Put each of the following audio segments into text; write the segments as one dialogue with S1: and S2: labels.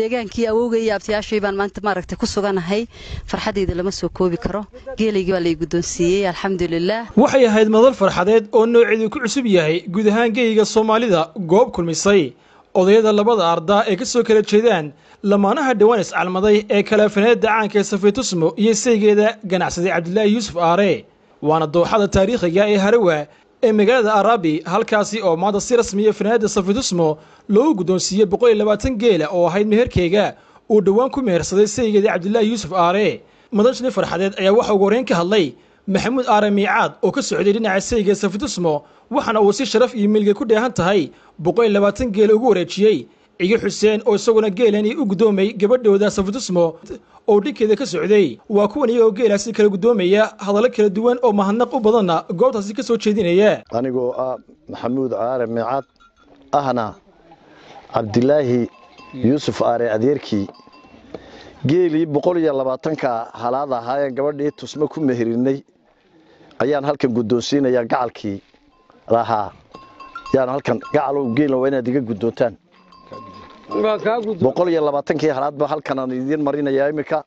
S1: deegaankii awowgay iyo abtiyaashay baan maanta maaragtay ku suganahay. Farxadayda lama soo koobi karo. Geelaygii baa lay guddoonsiiyey alxamdulilaah
S2: waxay ahayd madal farxadeed oo nooceedu ku cusub yahay guud ahaan geyiga soomaalida goob kulmisay. Odayada labada ardaa ee ka soo kala jeedaan lamaanaha dhawaan iscalmaday ee kalaafaneedda caanka ee safiitusmo iyo saygeeda ganacsaday cabdilaahi yuusuf aare. Waana dooxada taariikhiga ee harawa ee magaalada arabi halkaasi oo maanta si rasmiya fanaanada safiitusmo loogu guddoonsiiyey boqol iyo labaatan geela oo ahayd meherkeyga uu dhowaan ku mehersaday saygeeda cabdilaahi yuusuf aare. Madashani farxadeed ayaa waxa ugu horreyn ka hadlay maxamuud aare miicaad oo ka socday dhinaca sayga safiitusmo waxaana uu si sharaf iyo milga ku dheehan tahay boqol iyo labaatan geela ugu wareejiyey ciyo xuseen oo isaguna geelani u guddoomay gabadhooda safiitusmo oo dhinkeeda ka socday. Waa kuwan iyagoo geelaasi kala guddoomaya hadallo kala duwan oo mahadnaq u badanna goobtaasi ka soo jeedinaya
S3: anigoo ah maxamuud aare miicaad ahna cabdilaahi yuusuf aare adeerkii geelii boqol iyo labaatanka halaad ahaayeen gabadhii tusmo ku meherinay ayaan halkan guddoonsiinayaa gacalkii lahaa. Yaan halkan gacalow geelna waa inaad iga guddoontaan boqol iyo labaatankii halaadba halkanaan idiin marinayaa iminka.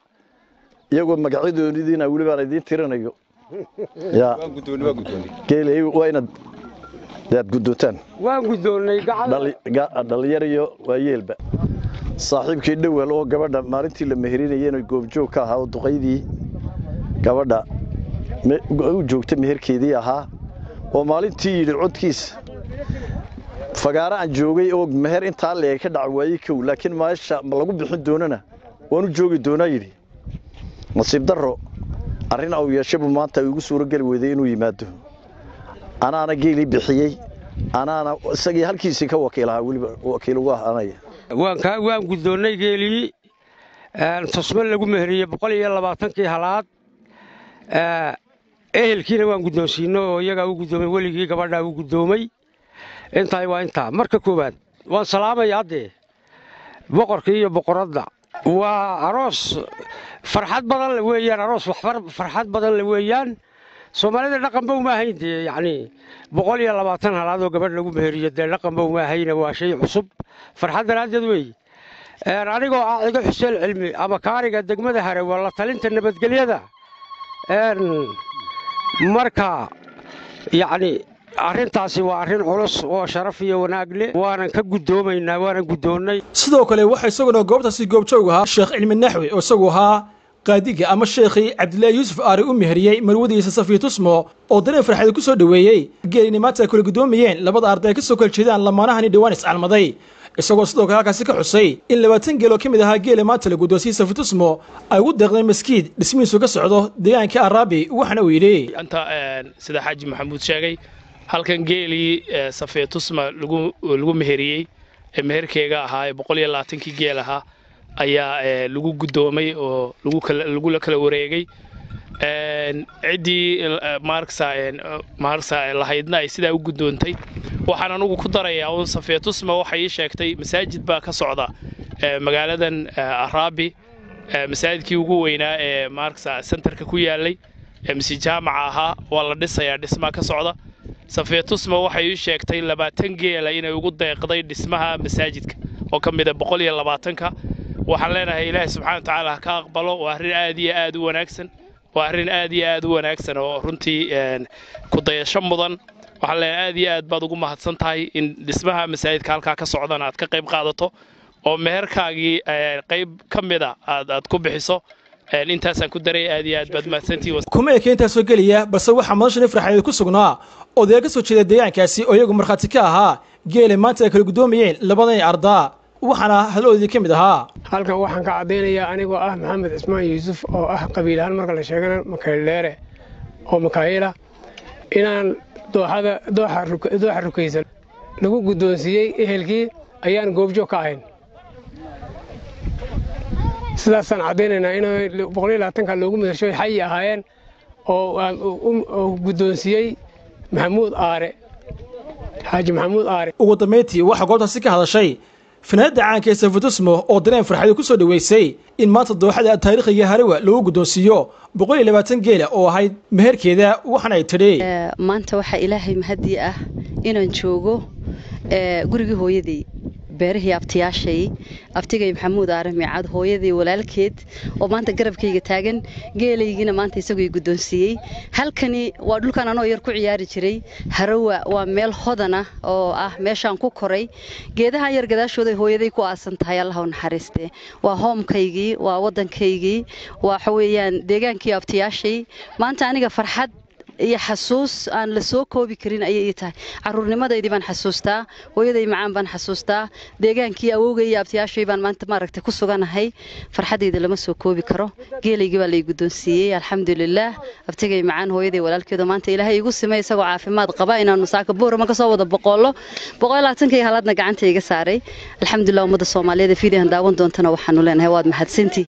S3: Iyagoo magacyadoonidiina welibaan idiin tirinayo. Geelay waa inaad aad guddoontaan dhallinyar iyo waayeelba. Saaxiibkii dhowel oo gabadha maalintii la meherinayeen goobjoog ka ahaa oo duqaydii gabadha. U joogta meherkeedii ahaa oo maalintii yidhi codkiisa fagaara aan joogay oo meher intaa leeg ka dhac waayey kow laakiin meesha ma lagu bixin doonana? Waanu joogi doonaa yidhi. Nasiib darro arrin au yeeshabu maanta igu suuro geli weyday inuu yimaado. Anaana geelii bixiyey anaana isagii halkiisii ka wakiilahaa weliba wakiil ugu ahaanaya
S4: waan guddoonnay geelii tusmo lagu meheriyey boqol iyo labaatankii halaad. Ehelkiina waan guddoonsiino oo iyagaa u guddoomay weligii gabadhaa u guddoomay intaay waa intaa marka koowaad waan salaamaya haddee boqorkii iyo boqoradda. Waa aroos farxad badan le weeyaan aroos farxad badan le weeyaan. Soomaalida dhaqanba uma ahayn dee yacnii boqol iyo labaatan halaadoo gabadh lagu meheriyo dee dhaqanba uma ahayna waa shay cusub. Farxad daraaddeed weeye anigoo ah cigo xuseen cilmi ama kaariga degmada hare waa la talinta nabadgelyada. Marka yacni arrintaasi waa arrin culus oo sharaf iyo wanaag leh waanan ka guddoomaynaa waanan guddoonnay.
S2: Sidoo kale waxaa isaguna goobtaasi goobjoog ahaa sheekh cilmi naxwi oo isagu ahaa qaadiga ama sheekhii cabdilaahi yuusuf aari u meheriyey marwadiisa safiitusmo oo dareen farxada ku soo dhoweeyey. Geelini maanta ay kula guddoomayeen labada arday ay ka soo kala jeedaan lamaanahani dhowaan iscalmaday isagoo sidoo kale halkaasi ka xusay in labaatan geel oo ka mid ahaa geela maanta la guddoonsiyey safiitusmo ay ugu deeqdeen maskiid dhismihiisu ka socdo deegaanka araabi waxaana uu yidhi
S5: anta sida xaaji maxamuud sheegay halkan geelii safeetusma lagu meheriyey ee meherkeega ahaa ee boqol iyo labaatankii geel ahaa ayaa lagu guddoomay oo lagula kala wareegay. Ciddii maarsa lahaydna ay sidaa u guddoontay waxaan anugu ku darayaa uun safeetusma waxay ii sheegtay masaajid baa ka socda magaaladan araabi masaajidkii ugu weynaa ee maarsa sentarka ku yaalay mise jaamaca ahaa waa la dhisayaa dhismaa ka socda safeetusma waxay ii sheegtay labaatan geela inay ugu deeqday dhismaha masaajidka oo ka mida boqol iyo labaatanka. Waxaan leenahay ilaahay subxana watacaala ha ka aqbalo waa arrin aad iyo aad u wanaagsan waa arrin aad iyo aad u wanaagsan oo runtii ku dayasho mudan. Waxaan leenahay aad iyo aad baad ugu mahadsan tahay in dhismaha masaajidka halkaa ka socdana aad ka qayb qaadato oo meherkaagii qayb ka mida aad aad ku bixiso intaasaan ku daray aad iyo aad baad mahadsantihiin
S2: kuma eke intaasoo geliya? Balse waxaa madashani farxadeed ku sugnaa. Odaya ka soo jeeda deegaankaasi oo iyagu markhaati ka ahaa geele maanta ay kala guddoomayeen labadan ardaa waxaana hadladoodii ka mid ahaa.
S6: Halkan waxaan ka caddaynayaa anigoo ah maxamed cismaan yuusuf oo ah qabiil ahaan marka la sheegana makaydheere oo makaayila. Inaan dooxada dooxa rukaysan lagu guddoonsiiyey ehelkii ayaan goobjoog ka ahayn sidaasaan caddaynaynaa in boqoliyo labaatanka loogu midasho xayi ahaayeen oo guddoonsiiyey maxamuud aare. Xaaji maxamuud aare.
S2: Ugu dambayntii waxaa goobtaasi ka hadashay fanaanada caanka ee safitusmo oo dareen farxada ku soo dhoweysay in maanta dooxada taariikhiga harawa lagu guddoonsiiyo boqol iyo labaatan geela oo ahayd meherkeeda waxaana ay tidhi
S1: maanta waxaa ilaahay mahadii ah inaan joogo gurigii hooyaday beerihii abtiyaashay. Abtigay maxamuud aare miicad hooyadii walaalkeed oo maanta garabkayga taagan geelaygiina maanta isagoo guddoonsiiyey halkani waa dhulkan anoo yar ku ciyaari jiray. Harawa waa meel hodan oo ah meeshaan ku koray. Geedahan yar gadaashooday hooyaday ku aasan tahay allah u naxariiste waa hoomkaygii waa waddankaygii waxa weeyaan deegaankii abtiyaashay. Maanta aniga farxad iyo xasuus aan la soo koobi karin ayay ii tahay. Caruurnimadaydii baan xasuustaa hooyaday macaan baan xasuustaa deegaankii awowgay iyo abtiyaashay baan maanta maaragtay ku suganahay. Farxadayda lama soo koobi karo. Geelaygii baa lay guddoonsiiyey alxamdulilaah abtigay macaan hooyaday walaalkeedo maanta ilaahay igu simay isagoo caafimaad qaba inaanu saaka buurama ka soo wada boqollo. Boqollaatankii halaadna gacanta iga saaray. Alxamdulilah ummadda soomaaliyeed fiidihan daawan doontana waxaanu leenahay. Waad mahadsantii